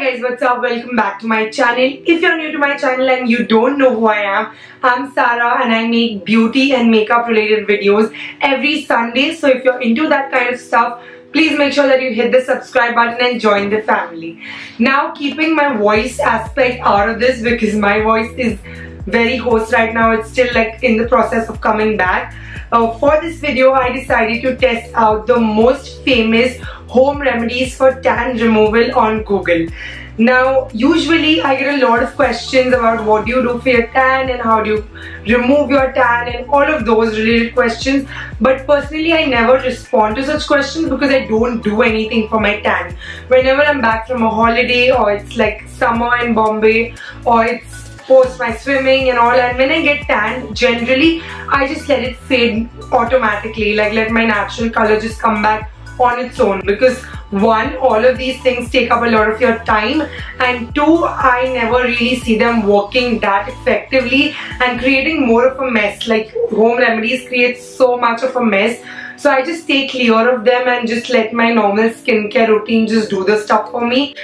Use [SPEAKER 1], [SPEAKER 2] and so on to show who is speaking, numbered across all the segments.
[SPEAKER 1] guys, what's up? Welcome back to my channel. If you're new to my channel and you don't know who I am, I'm Sarah and I make beauty and makeup related videos every Sunday. So if you're into that kind of stuff, please make sure that you hit the subscribe button and join the family. Now keeping my voice aspect out of this because my voice is very hoarse right now. It's still like in the process of coming back. Uh, for this video, I decided to test out the most famous home remedies for tan removal on Google. Now, usually I get a lot of questions about what do you do for your tan and how do you remove your tan and all of those related questions. But personally, I never respond to such questions because I don't do anything for my tan. Whenever I'm back from a holiday or it's like summer in Bombay or it's post my swimming and all and when I get tan generally I just let it fade automatically like let my natural color just come back on its own. Because one all of these things take up a lot of your time. And two I never really see them working that effectively and creating more of a mess. Like home remedies create so much of a mess. So I just stay clear of them and just let my normal skincare routine just do the stuff for me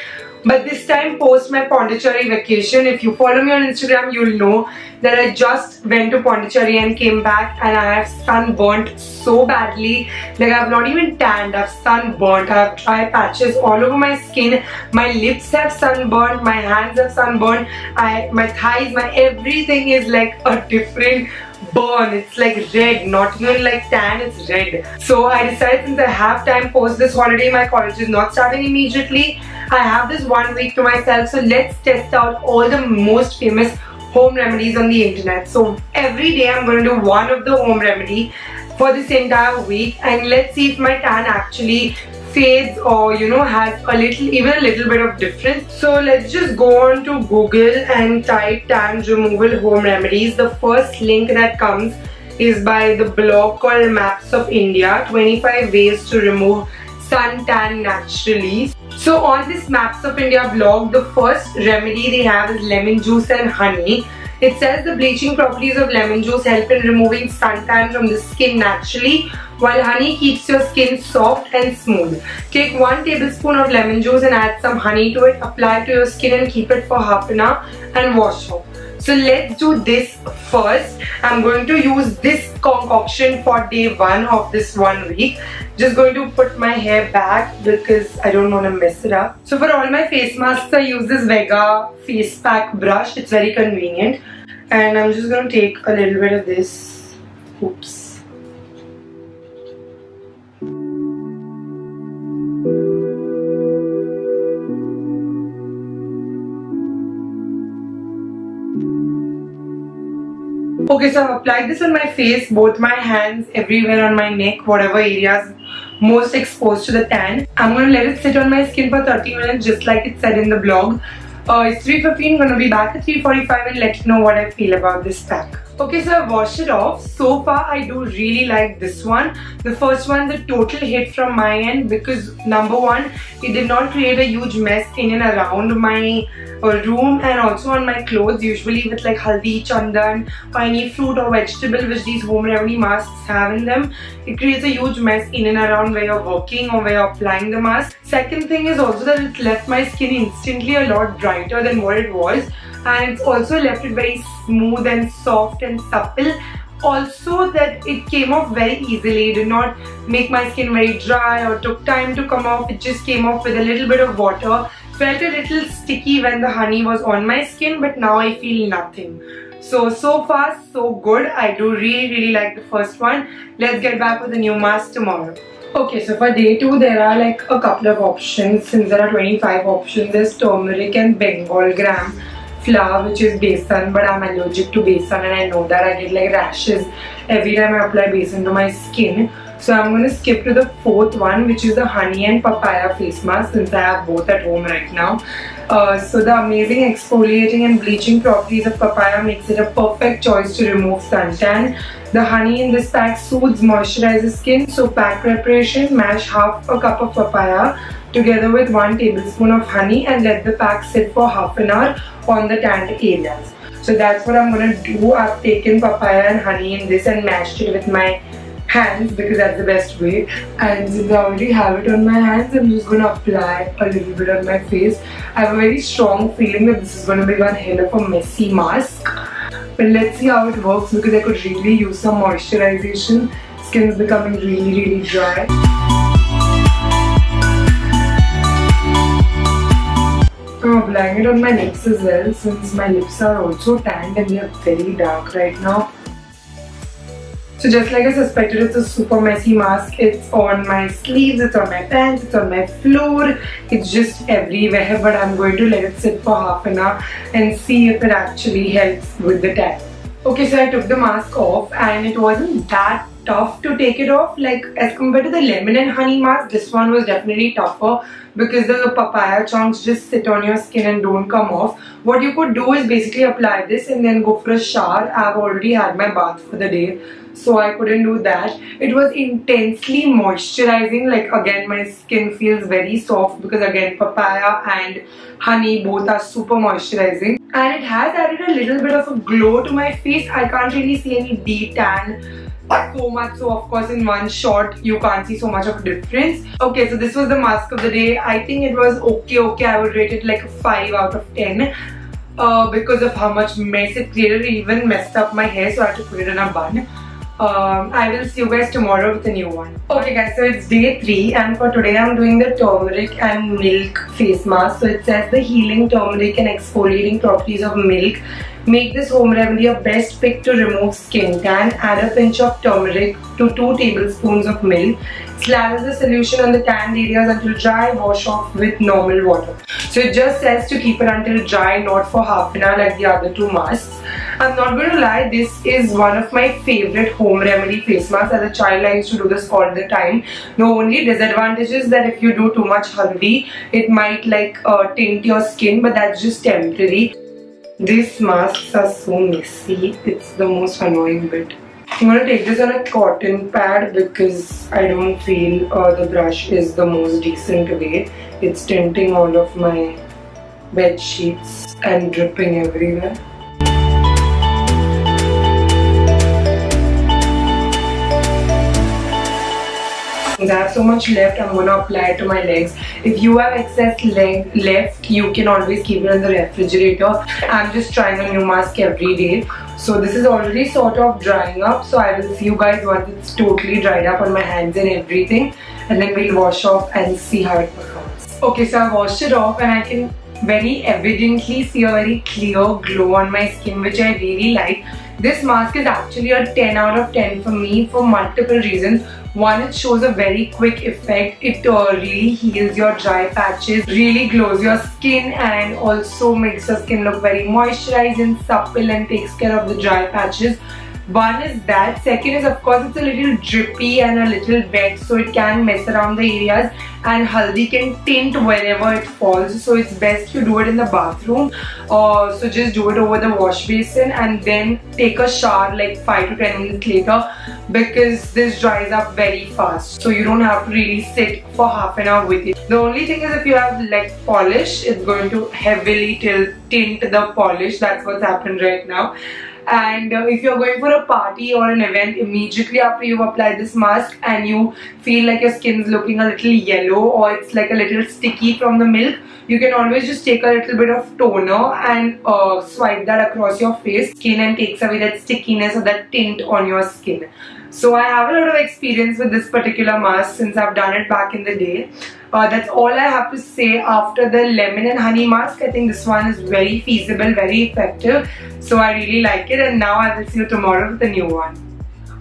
[SPEAKER 1] but this time post my Pondicherry vacation, if you follow me on Instagram, you'll know that I just went to Pondicherry and came back and I have sunburnt so badly. Like I've not even tanned, I've sunburnt. I have dry patches all over my skin. My lips have sunburnt, my hands have sunburnt. I, my thighs, my everything is like a different burn. It's like red, not even like tan, it's red. So I decided since I have time post this holiday, my college is not starting immediately. I have this one week to myself. So let's test out all the most famous home remedies on the internet. So every day I'm going to do one of the home remedy for this entire week and let's see if my tan actually fades or you know has a little even a little bit of difference. So let's just go on to google and type tan removal home remedies. The first link that comes is by the blog called maps of india 25 ways to remove suntan naturally. So on this maps of india blog the first remedy they have is lemon juice and honey it says the bleaching properties of lemon juice help in removing suntan from the skin naturally while honey keeps your skin soft and smooth. Take 1 tablespoon of lemon juice and add some honey to it, apply it to your skin and keep it for half an hour and wash off. So let's do this first. I'm going to use this concoction for day 1 of this one week. Just going to put my hair back because I don't want to mess it up. So for all my face masks I use this Vega face pack brush. It's very convenient. And I'm just going to take a little bit of this. Oops. Okay, so I've applied this on my face, both my hands, everywhere on my neck, whatever areas most exposed to the tan. I'm going to let it sit on my skin for 30 minutes just like it said in the blog. Uh, it's 3.15, going to be back at 3.45 and let you know what I feel about this pack. Okay, so I washed it off. So far, I do really like this one. The first one, the total hit from my end because number one, it did not create a huge mess in and around my uh, room and also on my clothes. Usually with like haldi, chandan, any fruit or vegetable which these home remedy masks have in them, it creates a huge mess in and around where you're working or where you're applying the mask. Second thing is also that it left my skin instantly a lot brighter than what it was and it's also left it very smooth and soft and supple also that it came off very easily it did not make my skin very dry or took time to come off it just came off with a little bit of water felt a little sticky when the honey was on my skin but now I feel nothing so so far so good I do really really like the first one let's get back with the new mask tomorrow Okay, so for day 2 there are like a couple of options since there are 25 options. There's turmeric and Bengal gram flour which is besan but I'm allergic to besan and I know that I get like rashes every time I apply besan to my skin. So I'm going to skip to the fourth one which is the honey and papaya face mask since I have both at home right now. Uh, so the amazing exfoliating and bleaching properties of papaya makes it a perfect choice to remove suntan. The honey in this pack soothes moisturizes skin. So pack preparation, mash half a cup of papaya together with 1 tablespoon of honey and let the pack sit for half an hour on the tanned areas. So that's what I'm gonna do. I've taken papaya and honey in this and mashed it with my hands because that's the best way. And since I already have it on my hands I'm just to apply a little bit on my face. I have a very strong feeling that this is to be one hell of a messy mask. But let's see how it works because I could really use some moisturization. Skin is becoming really really dry. I'm applying it on my lips as well since my lips are also tanned and they are very dark right now so just like I suspected, it's a super messy mask. It's on my sleeves, it's on my pants, it's on my floor. It's just everywhere. But I'm going to let it sit for half an hour and see if it actually helps with the tan. Okay, so I took the mask off and it wasn't that tough to take it off. Like as compared to the lemon and honey mask, this one was definitely tougher because the papaya chunks just sit on your skin and don't come off. What you could do is basically apply this and then go for a shower. I've already had my bath for the day so I couldn't do that. It was intensely moisturizing like again my skin feels very soft because again papaya and honey both are super moisturizing and it has added a little bit of a glow to my face. I can't really see any detan so much so of course in one shot you can't see so much of a difference okay so this was the mask of the day i think it was okay okay i would rate it like a 5 out of 10 uh, because of how much mess it created it even messed up my hair so i had to put it in a bun um, I will see you guys tomorrow with a new one. Okay guys, so it's day 3 and for today I'm doing the turmeric and milk face mask. So it says the healing turmeric and exfoliating properties of milk Make this home remedy a best pick to remove skin tan. Add a pinch of turmeric to 2 tablespoons of milk. Slather the solution on the tanned areas until dry. Wash off with normal water. So it just says to keep it until dry, not for half an hour like the other two masks. I'm not going to lie, this is one of my favorite home remedy face masks. As a child, I used to do this all the time. The only disadvantage is that if you do too much haldi, it might like uh, tint your skin, but that's just temporary. These masks are so messy. It's the most annoying bit. I'm gonna take this on a cotton pad because I don't feel uh, the brush is the most decent way. It's tinting all of my bed sheets and dripping everywhere. I have so much left, I'm gonna apply it to my legs. If you have excess leg left, you can always keep it in the refrigerator. I'm just trying a new mask every day. So this is already sort of drying up. So I will see you guys once it's totally dried up on my hands and everything. And then we'll wash off and see how it performs. Okay, so I washed it off and I can very evidently see a very clear glow on my skin which I really like. This mask is actually a 10 out of 10 for me for multiple reasons. One, it shows a very quick effect. It uh, really heals your dry patches, really glows your skin and also makes your skin look very moisturized and supple and takes care of the dry patches. One is that. Second is of course it's a little drippy and a little wet so it can mess around the areas. And haldi can tint wherever it falls so it's best you do it in the bathroom. Uh, so just do it over the wash basin and then take a shower like 5 to 10 minutes later because this dries up very fast. So you don't have to really sit for half an hour with it. The only thing is if you have leg polish it's going to heavily tint the polish. That's what's happened right now and uh, if you're going for a party or an event immediately after you've applied this mask and you feel like your skin's looking a little yellow or it's like a little sticky from the milk you can always just take a little bit of toner and uh, swipe that across your face skin and takes away that stickiness or that tint on your skin so I have a lot of experience with this particular mask since I've done it back in the day. Uh, that's all I have to say after the lemon and honey mask. I think this one is very feasible, very effective. So I really like it and now I will see you tomorrow with a new one.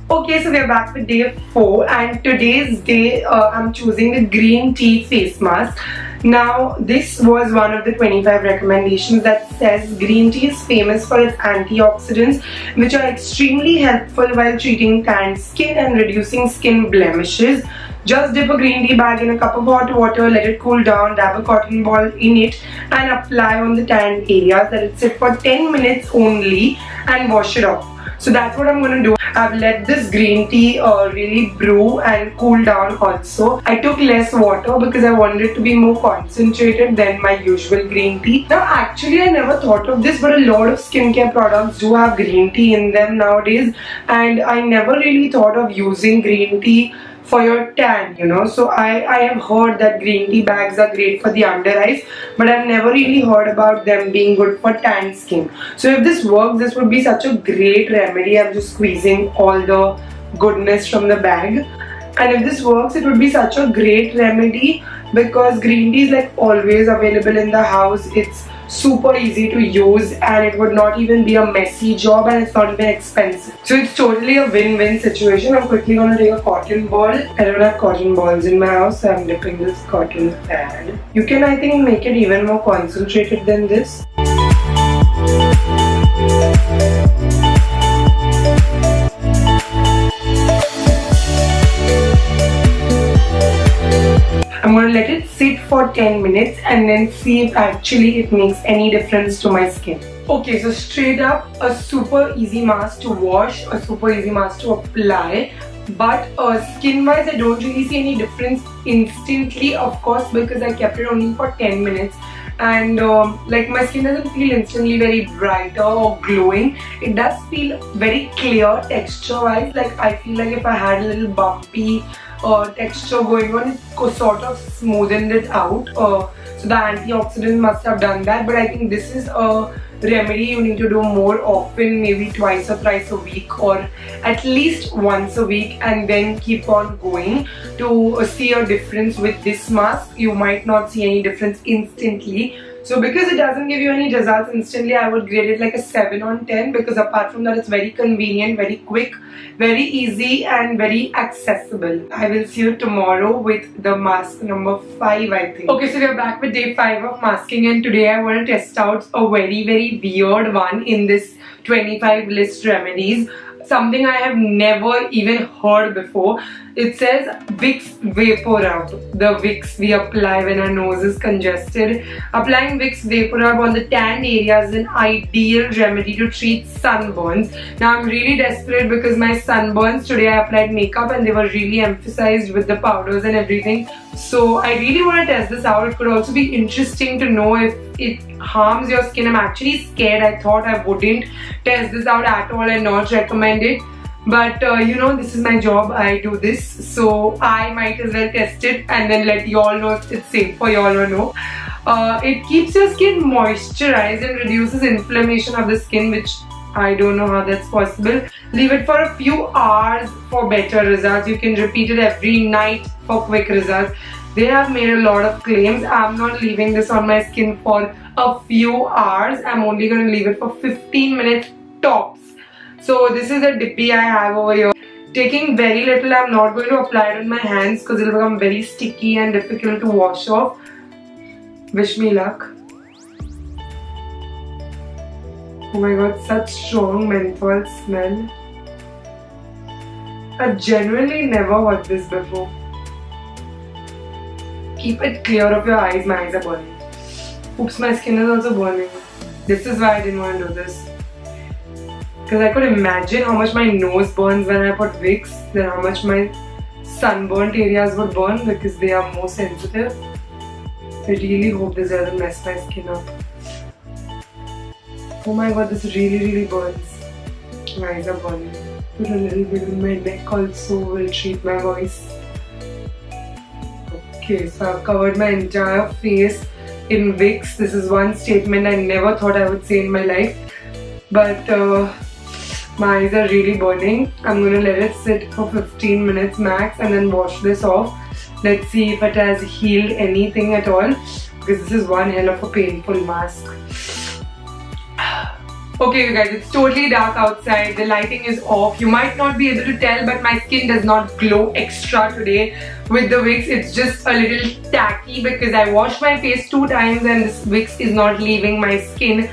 [SPEAKER 1] Okay, so we're back with day 4 and today's day uh, I'm choosing the green tea face mask. Now, this was one of the 25 recommendations that says green tea is famous for its antioxidants which are extremely helpful while treating tanned skin and reducing skin blemishes. Just dip a green tea bag in a cup of hot water, let it cool down, dab a cotton ball in it and apply on the tanned areas. Let it sit for 10 minutes only and wash it off. So that's what I'm going to do. I've let this green tea uh, really brew and cool down also. I took less water because I wanted it to be more concentrated than my usual green tea. Now actually I never thought of this but a lot of skincare products do have green tea in them nowadays and I never really thought of using green tea for your tan you know. So I, I have heard that green tea bags are great for the under eyes but I've never really heard about them being good for tan skin. So if this works this would be such a great remedy. I'm just squeezing all the goodness from the bag. And if this works it would be such a great remedy because green tea is like always available in the house. It's super easy to use and it would not even be a messy job and it's not even expensive. So it's totally a win-win situation. I'm quickly going to take a cotton ball. I don't have cotton balls in my house so I'm dipping this cotton pad. You can I think make it even more concentrated than this. Going to let it sit for 10 minutes and then see if actually it makes any difference to my skin. Okay, so straight up a super easy mask to wash, a super easy mask to apply. But uh, skin wise, I don't really see any difference instantly, of course, because I kept it only for 10 minutes and um, like my skin doesn't feel instantly very brighter or glowing it does feel very clear texture wise like I feel like if I had a little bumpy uh, texture going on it sort of smoothened it out uh, so the antioxidant must have done that but I think this is a remedy you need to do more often maybe twice or thrice a week or at least once a week and then keep on going to see a difference with this mask. You might not see any difference instantly so because it doesn't give you any results instantly, I would grade it like a 7 on 10 because apart from that, it's very convenient, very quick, very easy and very accessible. I will see you tomorrow with the mask number 5 I think. Okay, so we're back with day 5 of masking and today I want to test out a very very weird one in this 25 list remedies something I have never even heard before. It says Vicks VapoRub. The Vicks we apply when our nose is congested. Applying Vicks VapoRub on the tan area is an ideal remedy to treat sunburns. Now I'm really desperate because my sunburns today I applied makeup and they were really emphasized with the powders and everything. So I really want to test this out. It could also be interesting to know if it harms your skin. I'm actually scared. I thought I wouldn't test this out at all and not recommend it. But uh, you know, this is my job. I do this. So I might as well test it and then let y'all know if it's safe for y'all or no. Uh, it keeps your skin moisturized and reduces inflammation of the skin which I don't know how that's possible. Leave it for a few hours for better results. You can repeat it every night for quick results. They have made a lot of claims. I'm not leaving this on my skin for a few hours. I'm only going to leave it for 15 minutes tops. So this is a dippy I have over here. Taking very little, I'm not going to apply it on my hands because it'll become very sticky and difficult to wash off. Wish me luck. Oh my god, such strong menthol smell. I've genuinely never heard this before. Keep it clear of your eyes, my eyes are burning. Oops, my skin is also burning. This is why I didn't want to do this. Because I could imagine how much my nose burns when I put Vicks, then how much my sunburnt areas would burn because they are more sensitive. I really hope this doesn't mess my skin up. Oh my god, this really really burns. My eyes are burning. Put a little bit in my neck also will treat my voice. Okay, so I've covered my entire face in Vicks. This is one statement I never thought I would say in my life. But uh, my eyes are really burning. I'm gonna let it sit for 15 minutes max and then wash this off. Let's see if it has healed anything at all because this is one hell of a painful mask. Okay you guys, it's totally dark outside. The lighting is off. You might not be able to tell but my skin does not glow extra today with the Vicks. It's just a little tacky because I washed my face two times and this Vicks is not leaving my skin.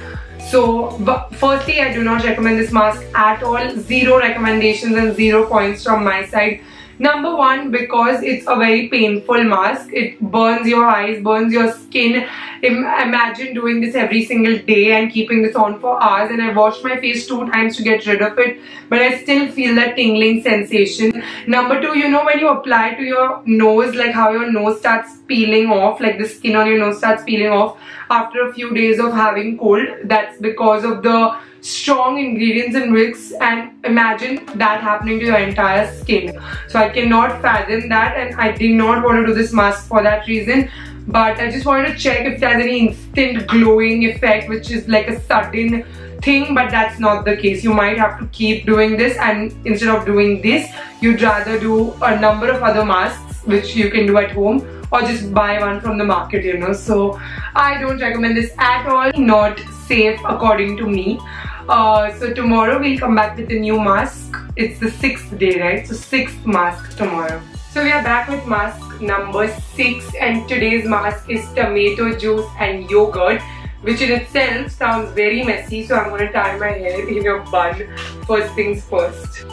[SPEAKER 1] So, firstly, I do not recommend this mask at all. Zero recommendations and zero points from my side. Number one, because it's a very painful mask. It burns your eyes, burns your skin imagine doing this every single day and keeping this on for hours and I washed my face two times to get rid of it but I still feel that tingling sensation. Number two, you know when you apply to your nose like how your nose starts peeling off like the skin on your nose starts peeling off after a few days of having cold that's because of the strong ingredients in Vicks and imagine that happening to your entire skin. So I cannot fathom that and I did not want to do this mask for that reason. But I just wanted to check if there's any instant glowing effect which is like a sudden thing but that's not the case. You might have to keep doing this and instead of doing this you'd rather do a number of other masks which you can do at home or just buy one from the market you know. So I don't recommend this at all. Not safe according to me uh, so tomorrow we'll come back with a new mask. It's the sixth day right? So sixth mask tomorrow. So we are back with mask number 6 and today's mask is tomato juice and yogurt which in itself sounds very messy so I'm to tie my hair in a bun first things first.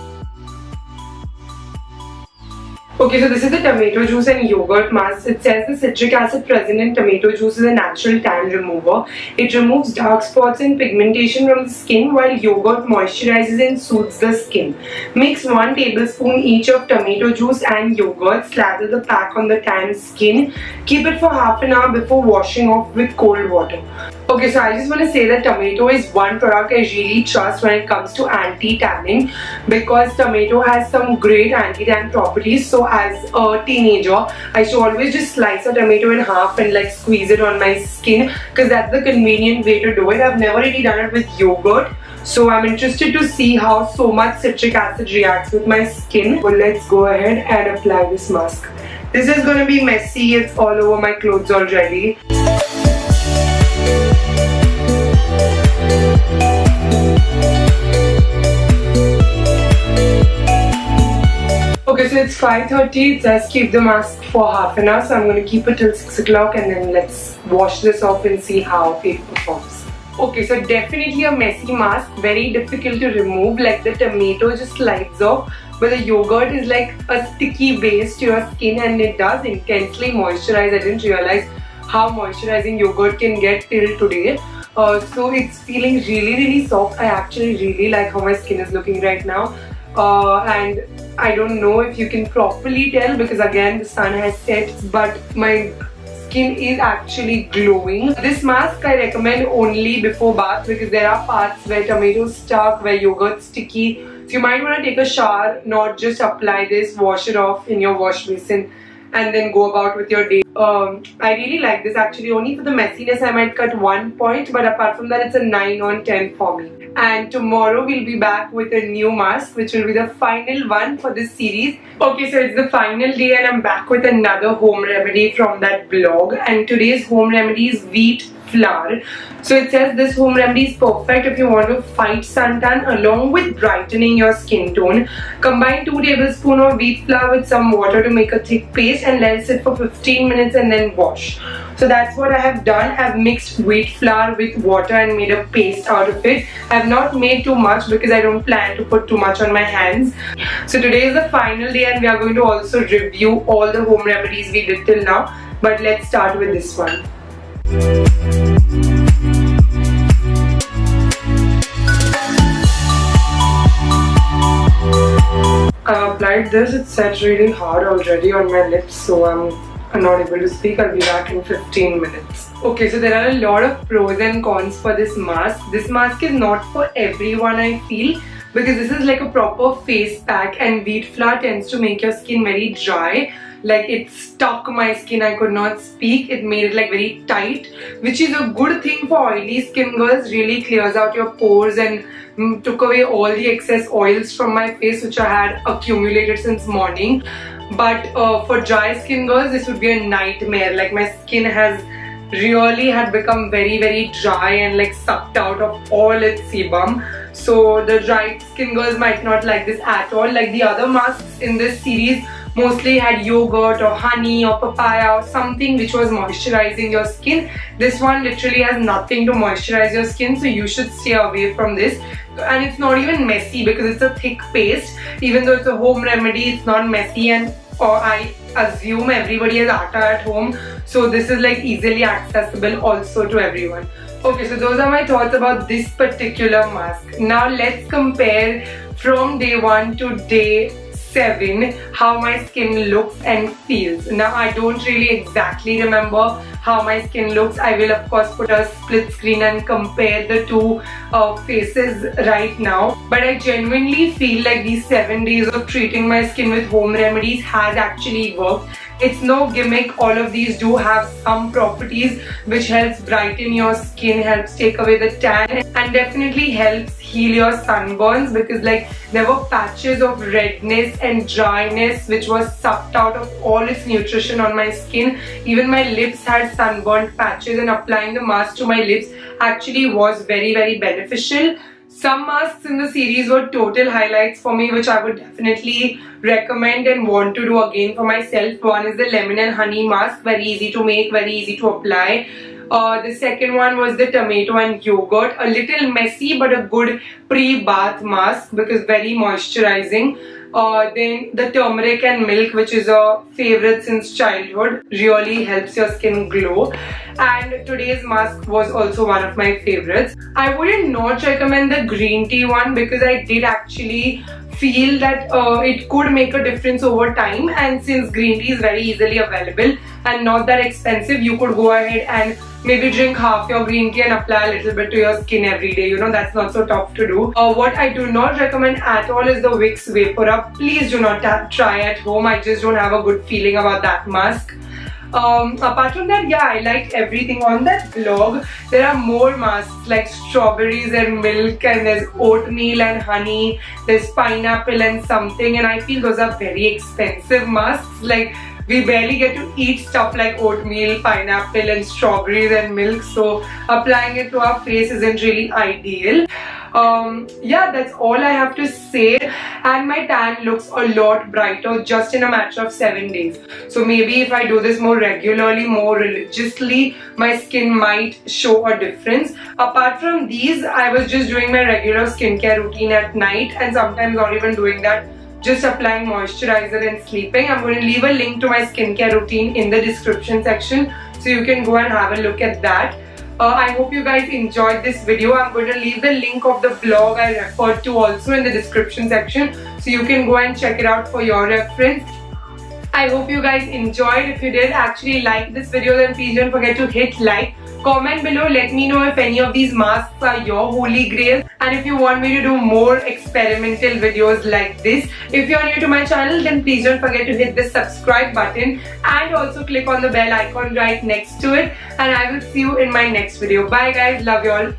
[SPEAKER 1] Okay, so this is the tomato juice and yogurt mask. It says the citric acid present in tomato juice is a natural tan remover. It removes dark spots and pigmentation from the skin while yogurt moisturizes and soothes the skin. Mix 1 tablespoon each of tomato juice and yogurt. Slather the pack on the tan skin. Keep it for half an hour before washing off with cold water. Okay, so I just want to say that tomato is one product I really trust when it comes to anti-tanning because tomato has some great anti-tan properties. So as a teenager, I should always just slice a tomato in half and like squeeze it on my skin because that's the convenient way to do it. I've never really done it with yogurt. So I'm interested to see how so much citric acid reacts with my skin. Well, let's go ahead and apply this mask. This is going to be messy. It's all over my clothes already. So it's 5.30. Let's keep the mask for half an hour. So I'm going to keep it till 6 o'clock and then let's wash this off and see how it performs. Okay, so definitely a messy mask. Very difficult to remove. Like the tomato just slides off. But the yogurt is like a sticky base to your skin and it does intensely moisturize. I didn't realize how moisturizing yogurt can get till today. Uh, so it's feeling really really soft. I actually really like how my skin is looking right now. Uh, and I don't know if you can properly tell because again the sun has set but my skin is actually glowing. This mask I recommend only before bath because there are parts where tomatoes stuck, where yogurt sticky. So you might want to take a shower, not just apply this, wash it off in your wash basin and then go about with your day. Um, I really like this actually only for the messiness I might cut one point but apart from that it's a 9 on 10 for me. And tomorrow we'll be back with a new mask which will be the final one for this series. Okay so it's the final day and I'm back with another home remedy from that blog and today's home remedy is wheat flour. So it says this home remedy is perfect if you want to fight suntan along with brightening your skin tone. Combine 2 tablespoons of wheat flour with some water to make a thick paste and let it sit for 15 minutes and then wash. So that's what I have done. I've mixed wheat flour with water and made a paste out of it. I've not made too much because I don't plan to put too much on my hands. So today is the final day and we are going to also review all the home remedies we did till now. But let's start with this one. I applied this, it's set really hard already on my lips so I'm not able to speak. I'll be back in 15 minutes. Okay, so there are a lot of pros and cons for this mask. This mask is not for everyone I feel because this is like a proper face pack and wheat flour tends to make your skin very dry like it stuck my skin. I could not speak. It made it like very tight which is a good thing for oily skin girls. Really clears out your pores and mm, took away all the excess oils from my face which I had accumulated since morning. But uh, for dry skin girls this would be a nightmare. Like my skin has really had become very very dry and like sucked out of all its sebum. So the dry skin girls might not like this at all. Like the other masks in this series mostly had yogurt or honey or papaya or something which was moisturizing your skin. This one literally has nothing to moisturize your skin so you should stay away from this. And it's not even messy because it's a thick paste. Even though it's a home remedy, it's not messy and or I assume everybody has atta at home so this is like easily accessible also to everyone. Okay, so those are my thoughts about this particular mask. Now let's compare from day 1 to day 7 how my skin looks and feels. Now I don't really exactly remember how my skin looks. I will of course put a split screen and compare the two uh, faces right now. But I genuinely feel like these 7 days of treating my skin with home remedies has actually worked it's no gimmick. All of these do have some properties which helps brighten your skin, helps take away the tan and definitely helps heal your sunburns because like there were patches of redness and dryness which was sucked out of all its nutrition on my skin. Even my lips had sunburned patches and applying the mask to my lips actually was very very beneficial. Some masks in the series were total highlights for me which I would definitely recommend and want to do again for myself. One is the lemon and honey mask, very easy to make, very easy to apply. Uh, the second one was the tomato and yogurt, a little messy but a good pre-bath mask because very moisturizing. Uh, then the turmeric and milk which is a favorite since childhood really helps your skin glow and today's mask was also one of my favorites. I wouldn't not recommend the green tea one because I did actually feel that uh, it could make a difference over time and since green tea is very easily available and not that expensive you could go ahead and maybe drink half your green tea and apply a little bit to your skin every day. You know, that's not so tough to do. Uh, what I do not recommend at all is the Vicks VapoRub. Please do not try at home. I just don't have a good feeling about that mask. Um, apart from that, yeah, I liked everything on that blog. There are more masks like strawberries and milk and there's oatmeal and honey. There's pineapple and something and I feel those are very expensive masks. Like we barely get to eat stuff like oatmeal, pineapple and strawberries and milk so applying it to our face isn't really ideal. Um, yeah, that's all I have to say and my tan looks a lot brighter just in a matter of 7 days. So maybe if I do this more regularly, more religiously, my skin might show a difference. Apart from these, I was just doing my regular skincare routine at night and sometimes not even doing that just applying moisturizer and sleeping. I'm going to leave a link to my skincare routine in the description section so you can go and have a look at that. Uh, I hope you guys enjoyed this video. I'm going to leave the link of the blog I referred to also in the description section so you can go and check it out for your reference. I hope you guys enjoyed. If you did actually like this video then please don't forget to hit like Comment below, let me know if any of these masks are your holy grail and if you want me to do more experimental videos like this. If you're new to my channel then please don't forget to hit the subscribe button and also click on the bell icon right next to it and I will see you in my next video. Bye guys, love you all.